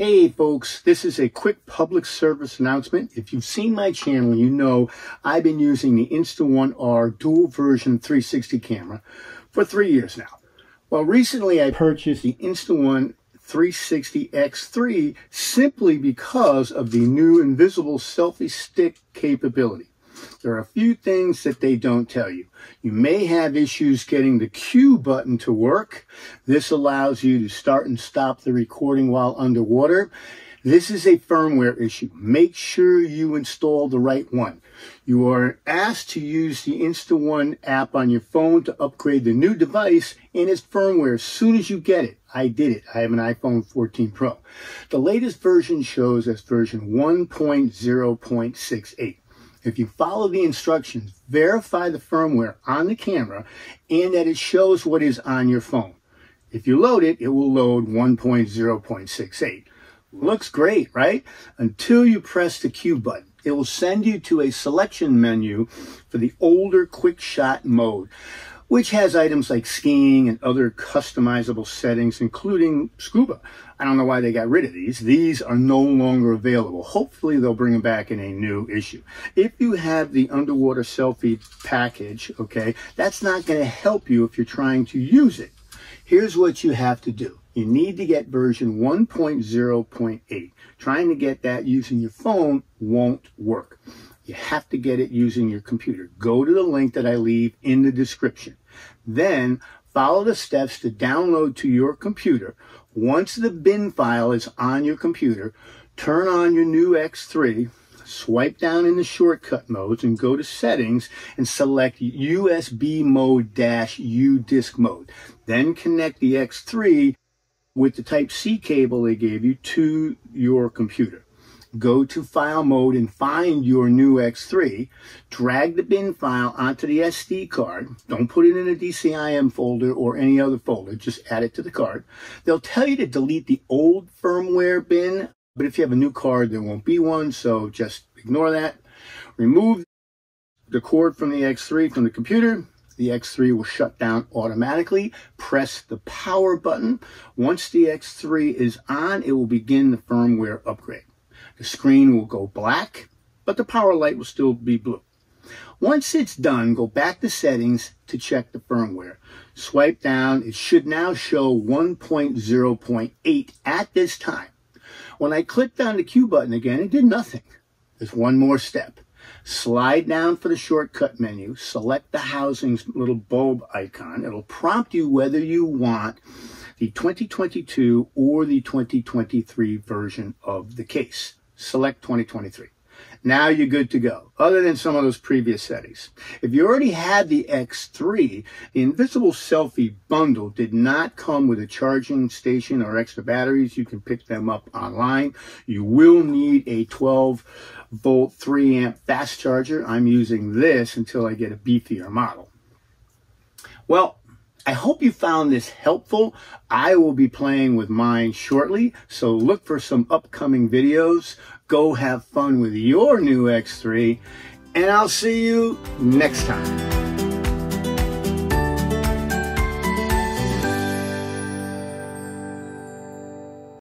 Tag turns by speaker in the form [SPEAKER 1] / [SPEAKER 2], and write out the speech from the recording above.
[SPEAKER 1] Hey folks, this is a quick public service announcement. If you've seen my channel, you know I've been using the InstaOne R dual version 360 camera for three years now. Well, recently I purchased the InstaOne 360 X3 simply because of the new invisible selfie stick capability. There are a few things that they don't tell you. You may have issues getting the Q button to work. This allows you to start and stop the recording while underwater. This is a firmware issue. Make sure you install the right one. You are asked to use the InstaOne app on your phone to upgrade the new device and its firmware as soon as you get it. I did it. I have an iPhone 14 Pro. The latest version shows as version 1.0.68. If you follow the instructions, verify the firmware on the camera and that it shows what is on your phone. If you load it, it will load 1.0.68. Looks great, right? Until you press the Q button. It will send you to a selection menu for the older quick shot mode which has items like skiing and other customizable settings, including scuba. I don't know why they got rid of these. These are no longer available. Hopefully they'll bring them back in a new issue. If you have the underwater selfie package, okay, that's not going to help you if you're trying to use it. Here's what you have to do. You need to get version 1.0.8. Trying to get that using your phone won't work. You have to get it using your computer. Go to the link that I leave in the description. Then follow the steps to download to your computer. Once the bin file is on your computer, turn on your new X3, swipe down in the shortcut modes and go to settings and select USB mode dash U disk mode. Then connect the X3 with the type C cable they gave you to your computer go to file mode and find your new X3, drag the bin file onto the SD card. Don't put it in a DCIM folder or any other folder. Just add it to the card. They'll tell you to delete the old firmware bin, but if you have a new card, there won't be one, so just ignore that. Remove the cord from the X3 from the computer. The X3 will shut down automatically. Press the power button. Once the X3 is on, it will begin the firmware upgrade. The screen will go black, but the power light will still be blue. Once it's done, go back to settings to check the firmware. Swipe down. It should now show 1.0.8 at this time. When I clicked on the Q button again, it did nothing. There's one more step. Slide down for the shortcut menu, select the housing's little bulb icon. It'll prompt you whether you want the 2022 or the 2023 version of the case select 2023. Now you're good to go, other than some of those previous settings. If you already had the X3, the Invisible Selfie bundle did not come with a charging station or extra batteries. You can pick them up online. You will need a 12 volt 3 amp fast charger. I'm using this until I get a beefier model. Well, I hope you found this helpful. I will be playing with mine shortly, so look for some upcoming videos. Go have fun with your new X3, and I'll see you next time.